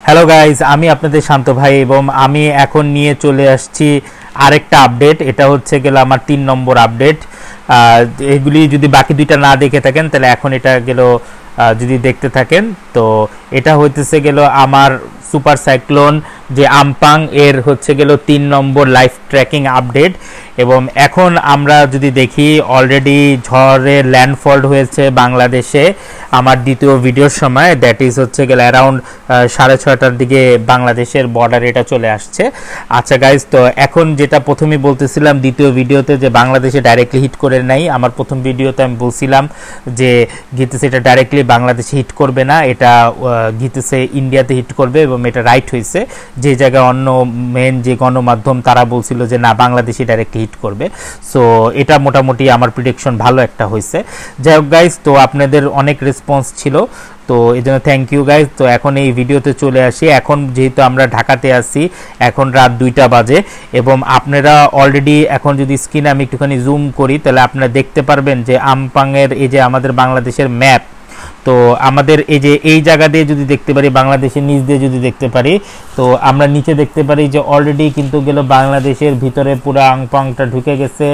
Hello guys আমি আপনাদের শান্ত ভাই এবং আমি এখন নিয়ে চলে আসছি আরেকটা আপডেট এটা হচ্ছে গেল আমার তিন নম্বর আপডেট এগুলি যদি বাকি দুইটা না দেখে থাকেন, তাহলে এখন এটা গেল যদি দেখতে থাকেন, তো এটা হইতেছে গেল আমার সুপার সাইক্লোন, যে আমপাং এর হচ্ছে গেল তিন নম্বর লাইফ ট্র্যাকিং আপডেট। এবং এখন আমরা যদি দেখি, অলরেডি ঝড়ের ল্যান্ডফল হয়েছে বাংলাদেশে। আমার দ্বিতীয় ভিডিওর সময় দ্যাট ইজ হচ্ছে গেলে অ্যারাউন্ড সাড়ে ছয়টার দিকে বাংলাদেশের বর্ডার এটা চলে আসছে। আচ্ছা গাইজ তো এখন যেটা প্রথমে বলতেছিলাম, দ্বিতীয় ভিডিওতে যে বাংলাদেশে ডাইরেক্টলি হিট করে নাই, আমার প্রথম ভিডিওতে আমি বলছিলাম যে গীতেছে এটা ডাইরেক্টলি বাংলাদেশে হিট করবে না, এটা গীতেছে ইন্ডিয়াতে হিট করবে এবং এটা রাইট হয়েছে। যে জায়গায় অন্য মেন যে গণমাধ্যম তারা বলছিল যে, না, বাংলাদেশে ডাইরেক্টলি হিট করবে। সো এটা মোটামুটি আমার প্রিডিকশন ভালো একটা হয়েছে। যাই হোক গাইজ তো আপনাদের অনেক রেসপন্স ছিল। তো এই জন্য থ্যাংক ইউ গাইজ তো এখন এই ভিডিওতে চলে আসি। এখন যেহেতু আমরা ঢাকাতে আসি এখন রাত দুইটা বাজে এবং আপনারা অলরেডি এখন যদি স্ক্রিনে আমি একটুখানি জুম করি, তাহলে আপনারা দেখতে পারবেন যে, আমপাংয়ের এই যে আমাদের বাংলাদেশের ম্যাপ তো আমাদের এই যে এই জায়গা দিয়ে যদি দেখতে পারি, বাংলাদেশের নিচ দিয়ে যদি দেখতে পারি, তো আমরা নিচে দেখতে পারি যে অলরেডি কিন্তু গেল বাংলাদেশের ভিতরে পুরো আংপাংটা ঢুকে গেছে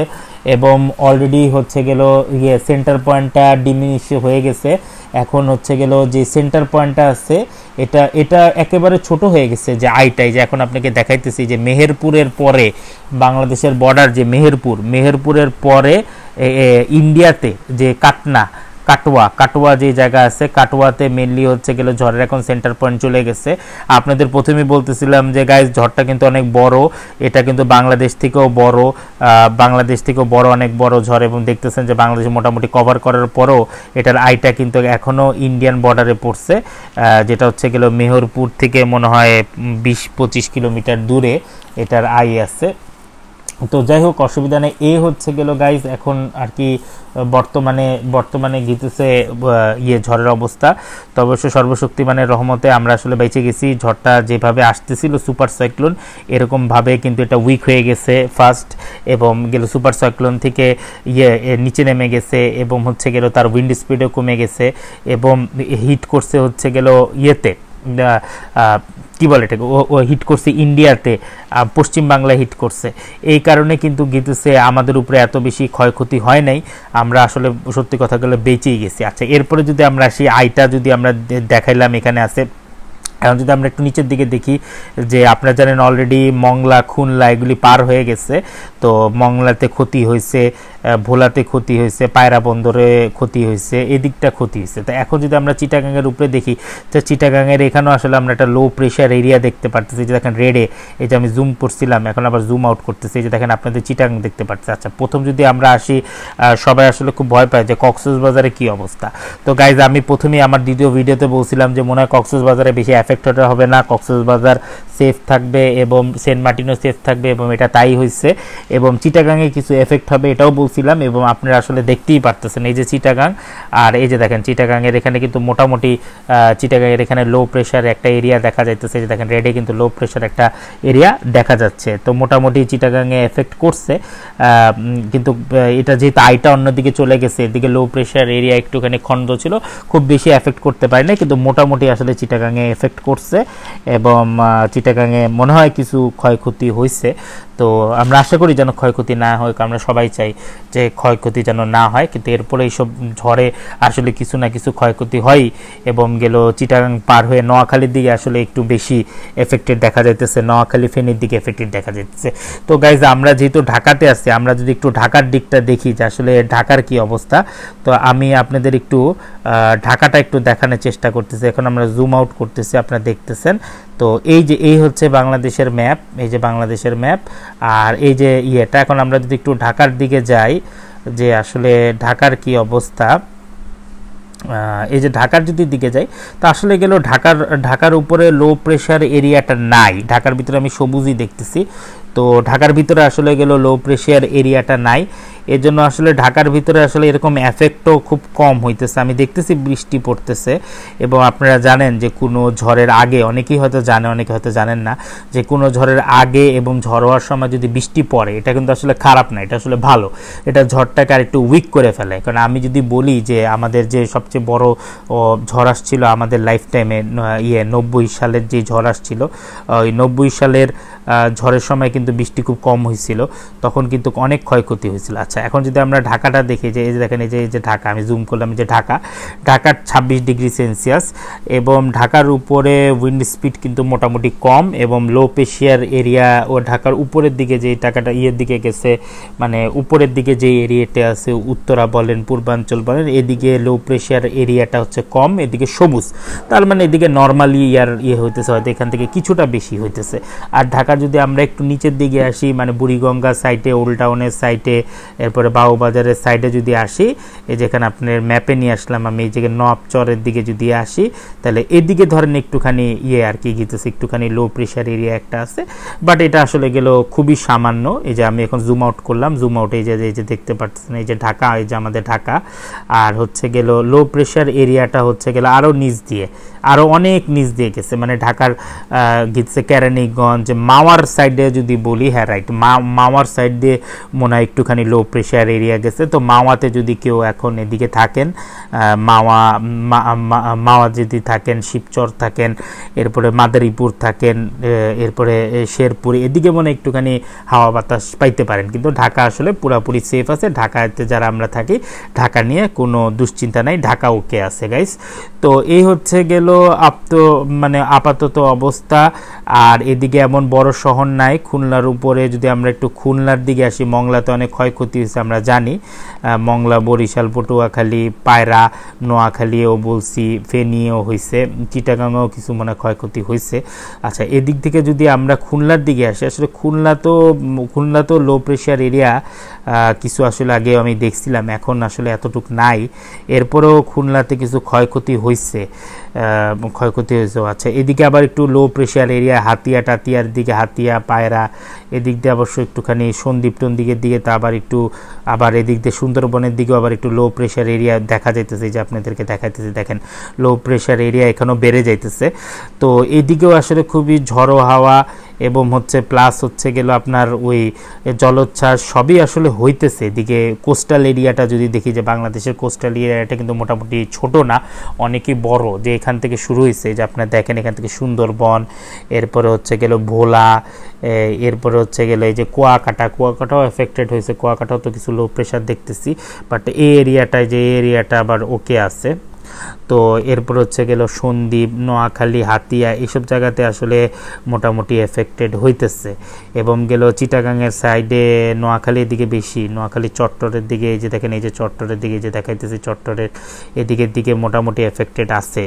এবং অলরেডি হচ্ছে গেল ইয়ে সেন্টার পয়েন্টটা ডিমিনিশ হয়ে গেছে। এখন হচ্ছে গেল যে সেন্টার পয়েন্টটা আছে, এটা এটা একেবারে ছোট হয়ে গেছে যে আইটাই, যে এখন আপনাকে দেখাইতেছি যে মেহেরপুরের পরে বাংলাদেশের বর্ডার যে মেহেরপুর, মেহেরপুরের পরে ইন্ডিয়াতে যে কাটনা কাটোয়া কাটোয়া যে জায়গা আছে, কাটোয়াতে মেনলি হচ্ছে গেলে ঝড়ের এখন সেন্টার পয়েন্ট চলে গেছে। আপনাদের প্রথমে বলতেছিলাম যে গাইজ ঝড়টা কিন্তু অনেক বড়। এটা কিন্তু বাংলাদেশ থেকেও বড়। বাংলাদেশ থেকেও বড়, অনেক বড় ঝড় এবং দেখতেছেন যে, বাংলাদেশ মোটামুটি কভার করার পরও এটার আইটা কিন্তু এখনও ইন্ডিয়ান বর্ডারে পড়ছে। যেটা হচ্ছে গেল মেহরপুর থেকে মনে হয় বিশ পঁচিশ কিলোমিটার দূরে এটার আই আছে। তো যাই হোক, অসুবিধা নেই। এ হচ্ছে গেল গাইজ এখন আর কি বর্তমানে বর্তমানে গিতেছে ইয়ে ঝড়ের অবস্থা। তো অবশ্য সর্বশক্তিমানের রহমতে আমরা আসলে বেঁচে গেছি। ঝড়টা যেভাবে আসতেছিল সুপার সাইক্লোন এরকমভাবে কিন্তু এটা উইক হয়ে গেছে ফার্স্ট এবং গেল সুপার সাইক্লোন থেকে ইয়ে নিচে নেমে গেছে, এবং হচ্ছে গেল তার উইন্ড স্পিডও কমে গেছে, এবং হিট করছে হচ্ছে গেল ইয়েতে। কি বলে এটাকে? ও হিট করছে ইন্ডিয়াতে পশ্চিমবাংলায় হিট করছে। এই কারণে কিন্তু গীতেছে আমাদের উপরে এত বেশি ক্ষয়ক্ষতি হয় নাই। আমরা আসলে সত্যি কথাগুলো বেঁচেই গেছি। আচ্ছা এরপরে যদি আমরা আসি, আইটা যদি আমরা দেখাইলাম এখানে আছে। এখন যদি আমরা একটু নিচের দিকে দেখি যে আপনারা জানেন অলরেডি মংলা, খুনলা এগুলি পার হয়ে গেছে। তো মংলাতে ক্ষতি হয়েছে ভোলাতে ক্ষতি হয়েছে, পায়রা বন্দরে ক্ষতি হয়েছে, এদিকটা ক্ষতি হয়েছে। তো এখন যদি আমরা চিটাগাঙের উপরে দেখি, তো চিটাগাঙের এখানেও আসলে আমরা একটা লো প্রেশার এরিয়া দেখতে পারতেছি। যে দেখেন রেডে এই যে আমি জুম করছিলাম, এখন আবার জুম আউট করতেছি। যে দেখেন আপনাদের চিটাগাং দেখতে পাচ্ছি আচ্ছা প্রথম যদি আমরা আসি সবাই আসলে খুব ভয় পায় যে কক্সেস বাজারে কি অবস্থা। তো গাইজ আমি প্রথমেই আমার দ্বিতীয় ভিডিওতে বলছিলাম যে মনে হয় কক্সেস বাজারে বেশি এফেক্ট হবে না কক্সেস বাজার। সেফ থাকবে এবং সেন্ট মার্টিনও সেফ থাকবে এবং এটা তাই হয়েছে এবং চিটাগাঙে কিছু এফেক্ট হবে এটাও বলছিলাম এবং আপনারা আসলে দেখতেই পারতেছেন। এই যে চিটাগাং, আর এই যে দেখেন চিটাগাঙের এখানে কিন্তু মোটামুটি চিটাগাঙের এখানে লো প্রেশার একটা এরিয়া দেখা যাইতেছে। যে দেখেন রেডে কিন্তু লো প্রেশার একটা এরিয়া দেখা যাচ্ছে। তো মোটামুটি চিটাগাঙে এফেক্ট করছে। কিন্তু এটা যেহেতু আইটা অন্যদিকে চলে গেছে, এদিকে লো প্রেশার এরিয়া একটুখানি খন্ড ছিল। খুব বেশি এফেক্ট করতে পারে না কিন্তু মোটামুটি আসলে চিটাগাঙে এফেক্ট করছে। এবং চিটাগাঙে মনে হয় কিছু ক্ষয়ক্ষতি হয়েছে তো আমরা আশা করি যেন ক্ষয়ক্ষতি না হয় আমরা সবাই চাই যে ক্ষয়ক্ষতি যেন না হয়, কিন্তু এরপরে এইসব ঝড়ে আসলে কিছু না কিছু ক্ষয়ক্ষতি হয় এবং গেল চিটাগাং পার হয়ে নোয়াখালীর দিকে আসলে একটু বেশি এফেক্টেড দেখা যাইতেছে, নোয়াখালী ফেনীর দিকে এফেক্টেড দেখা যাইতেছে। তো গাইজ আমরা যেহেতু ঢাকাতে আছি, আমরা যদি একটু ঢাকার দিকটা দেখি যে আসলে ঢাকার কি অবস্থা, তো আমি আপনাদের একটু ঢাকাটা একটু দেখানোর চেষ্টা করতেছি। এখন আমরা জুম আউট করতেছি, আপনারা দেখতেছেন। তো এই যে, এই হচ্ছে বাংলাদেশের ম্যাপ, এই যে বাংলাদেশের ম্যাপ, আর এই যে ইয়েটা, এখন আমরা যদি একটু ঢাকার দিকে যাই, যে আসলে ঢাকার কি অবস্থা এই যে ঢাকার যদি দিকে যাই, তো আসলে গেল ঢাকার ঢাকার উপরে লো প্রেশার এরিয়াটা নাই। ঢাকার ভিতরে আমি সবুজই দেখতেছি। তো ঢাকার ভিতরে আসলে গেল লো প্রেশার এরিয়াটা নাই। এর জন্য আসলে ঢাকার ভিতরে আসলে এরকম এফেক্টও খুব কম হইতেছে। আমি দেখতেছি বৃষ্টি পড়তেছে এবং আপনারা জানেন যে কোনো ঝড়ের আগে, অনেকেই হয়তো জানে, অনেকে হয়তো জানেন না, যে কোনো ঝড়ের আগে এবং ঝড় হওয়ার সময় যদি বৃষ্টি পড়ে, এটা কিন্তু আসলে খারাপ না, এটা আসলে ভালো। এটা ঝড়টাকে আর একটু উইক করে ফেলে। কারণ আমি যদি বলি যে আমাদের যে সবচেয়ে বড় ঝড় আসছিল আমাদের লাইফ টাইমে ইয়ে নব্বই সালের যে ঝড় আসছিল ওই নব্বই সালের ঝড়ের সময় কিন্তু বৃষ্টি খুব কম হয়েছিল তখন কিন্তু অনেক ক্ষয়ক্ষতি হয়েছিল আচ্ছা এখন যদি আমরা ঢাকাটা দেখি, যে এই যে দেখেন, এই যে এই যে ঢাকা, আমি জুম করলাম যে ঢাকা। ঢাকার ছাব্বিশ ডিগ্রি সেলসিয়াস এবং ঢাকার উপরে উইন্ড স্পিড কিন্তু মোটামুটি কম এবং লো প্রেশিয়ার এরিয়া ও ঢাকার উপরের দিকে যে টাকাটা, ইয়ের দিকে গেছে মানে উপরের দিকে যে এরিয়াটা আছে, উত্তরা বলেন, পূর্বাঞ্চল বলেন, এদিকে লো প্রেশিয়ার এরিয়াটা হচ্ছে কম, এদিকে সবুজ। তার মানে এদিকে নর্মালি ইয়ার ইয়ে হইতেছে, হয়তো এখান থেকে কিছুটা বেশি হইতেছে। আর ঢাকা যদি আমরা একটু নিচের দিকে আসি মানে বুড়িগঙ্গা সাইটে ওল্ড টাউনের সাইডে এরপরে বাউবাজারের সাইডে যদি আসি, এই যেখানে আপনার ম্যাপে নিয়ে আসলাম আমি, এই জায়গায় নবচরের দিকে যদি আসি, তাহলে এদিকে ধরেন একটুখানি ইয়ে আর কি গিতেছে, একটুখানি লো প্রেশার এরিয়া একটা আছে। বাট এটা আসলে গেল খুবই সামান্য। এই যে আমি এখন জুম আউট করলাম জুম আউট এই যে এই যে দেখতে পাচ্ছেন এই যে ঢাকা, এই যে আমাদের ঢাকা। আর হচ্ছে গেল লো প্রেশার এরিয়াটা হচ্ছে গেল আরও নিচ দিয়ে আরও অনেক নিচ দিয়ে গেছে। মানে ঢাকার গেছে কেরানীগঞ্জ, মাওয়ার সাইডে যদি বলি হ্যাঁ রাইট মাওয়ার সাইড দিয়ে মনে হয় একটুখানি লো প্রেশার এরিয়া গেছে। তো মাওয়াতে যদি কেউ এখন এদিকে থাকেন মাওয়া মাওয়া যদি থাকেন, শিবচর থাকেন, এরপরে মাদারীপুর থাকেন এরপরে শেরপুর, এদিকে মনে একটুখানি হাওয়া বাতাস পাইতে পারেন। কিন্তু ঢাকা আসলে পুরাপুরি সেফ আছে। ঢাকাতে যারা আমরা থাকি, ঢাকা নিয়ে কোনো দুশ্চিন্তা নাই। ঢাকা ওকে আছে গাইস তো এই হচ্ছে গেল আপ্ত মানে আপাতত অবস্থা। আর এদিকে এমন বড় শহর নাই। খুলনার উপরে যদি আমরা একটু খুলনার দিকে আসি, মংলাতে অনেক ক্ষয়ক্ষতি হয়েছে আমরা জানি মংলা, বরিশাল, পটুয়াখালী, পায়রা নোয়াখালীও বলছি ফেনিও হয়েছে চিটাগাঙেও কিছু মনে ক্ষয়ক্ষতি হয়েছে আচ্ছা এদিক থেকে যদি আমরা খুলনার দিকে আসি, আসলে খুলনা তো খুলনা তো লো প্রেশার এরিয়া কিছু আসলে আগে আমি দেখছিলাম, এখন আসলে এতটুক নাই। এরপরেও খুলনাতে কিছু ক্ষয়ক্ষতি হয়েছে ক্ষয়ক্ষতি হয়েছে আচ্ছা এদিকে আবার একটু লো প্রেশার এরিয়া হাতিয়া টাতিয়ার দিকে, হাতিয়া, পায়রা, এদিক দিয়ে অবশ্য একটুখানি সন্দীপ টন্দিকের দিকে তা আবার একটু, আবার এদিক দিয়ে সুন্দরবনের দিকেও আবার একটু লো প্রেশার এরিয়া দেখা যাইতেছে যে আপনাদেরকে দেখাইতেছে, দেখেন লো প্রেশার এরিয়া এখানেও বেড়ে যাইতেছে। তো এদিকেও আসলে খুবই ঝড়ো হাওয়া এবং হচ্ছে প্লাস হচ্ছে গেল আপনার ওই জলোচ্ছ্বাস সবই আসলে হইতেছে। এদিকে কোস্টাল এরিয়াটা যদি দেখি যে বাংলাদেশের কোস্টাল এরিয়াটা কিন্তু মোটামুটি ছোট না, অনেকই বড়। যে এখান থেকে শুরু হয়েছে যে আপনার দেখেন এখান থেকে সুন্দরবন, এরপরে হচ্ছে গেল ভোলা এরপরে হচ্ছে গেলে এই যে কুয়াকাটা। কুয়াকাটাও এফেক্টেড হয়েছে কুয়াকাটাও তো কিছু লো প্রেশার দেখতেছি বাট এই এরিয়াটায় যে এরিয়াটা আবার ওকে আছে। তো এরপর হচ্ছে গেল সন্দ্বীপ, নোয়াখালী, হাতিয়া এইসব জায়গাতে আসলে মোটামুটি এফেক্টেড হইতেছে। এবং গেল চিটাগাংয়ের সাইডে নোয়াখালীর দিকে বেশি, নোয়াখালী চট্টরের দিকে এই যে দেখেন, এই যে চট্টরের দিকে যে দেখাইতেছে চট্টরের এদিকের দিকে মোটামুটি এফেক্টেড আছে।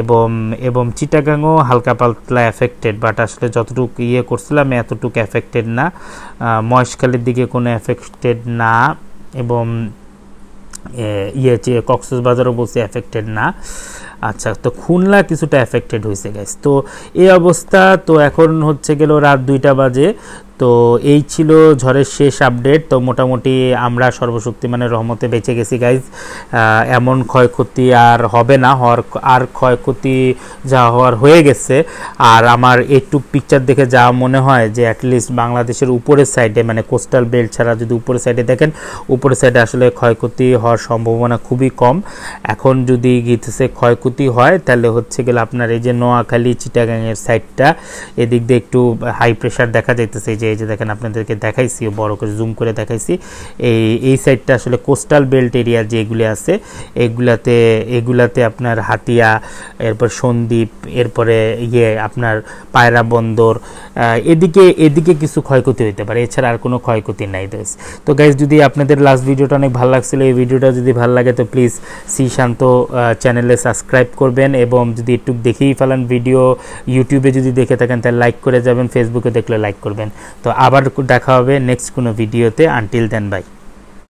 এবং এবং চিটাগাংও হালকা পাতলা এফেক্টেড বাট আসলে যতটুকু ইয়ে করছিলাম এতটুকু এফেক্টেড না। মহেশখালীর দিকে কোনো এফেক্টেড না। এবং ইয়ে কক্সবাজারও বলছে এফেক্টেড না। আচ্ছা তো খুলনা কিছুটা এফেক্টেড হয়েছে গ্যাস তো এই অবস্থা, তো এখন হচ্ছে গেল রাত দুইটা বাজে। তো এই ছিল ঝড়ের শেষ আপডেট তো মোটামুটি আমরা সর্বশক্তিমানের রহমতে বেঁচে গেছি গাইজ এমন ক্ষয়ক্ষতি আর হবে না, হওয়ার আর ক্ষয়ক্ষতি যা হওয়ার হয়ে গেছে। আর আমার একটু পিকচার দেখে যা মনে হয় যে অ্যাটলিস্ট বাংলাদেশের উপরের সাইডে মানে কোস্টাল বেল্ট ছাড়া যদি উপরের সাইডে দেখেন, উপরের সাইডে আসলে ক্ষয়ক্ষতি হওয়ার সম্ভাবনা খুবই কম। এখন যদি গিতেছে ক্ষয়ক্ষতি হয়, তাহলে হচ্ছে গেলে আপনার এই যে নোয়াখালী চিটাগাংয়ের সাইডটা এদিক দিয়ে একটু হাই প্রেশার দেখা যাইতেছে যে এই যে দেখেন আপনাদেরকে দেখাইছি বড় করে জুম করে দেখাইছি। এই এই সাইডটা আসলে কোস্টাল বেল্ট এরিয়া যেগুলি আছে, এগুলাতে এগুলাতে আপনার হাতিয়া, এরপর সন্দ্বীপ, এরপরে ইয়ে আপনার পায়রা বন্দর এদিকে এদিকে কিছু ক্ষয়ক্ষতি হতে পারে, এছাড়া আর কোনো ক্ষয়ক্ষতি নাই দেশ তো গাইজ যদি আপনাদের লাস্ট ভিডিওটা অনেক ভালো লাগছিল, এই ভিডিওটা যদি ভালো লাগে, তো প্লিজ সি শান্ত চ্যানেলে সাবস্ক্রাইব করবেন এবং যদি একটু দেখেই ফেলেন ভিডিও ইউটিউবে যদি দেখে থাকেন, তাহলে লাইক করে যাবেন ফেসবুকে দেখলে লাইক করবেন। তো আবার দেখা হবে নেক্সট কোনো ভিডিওতে আনটিল দেন বাই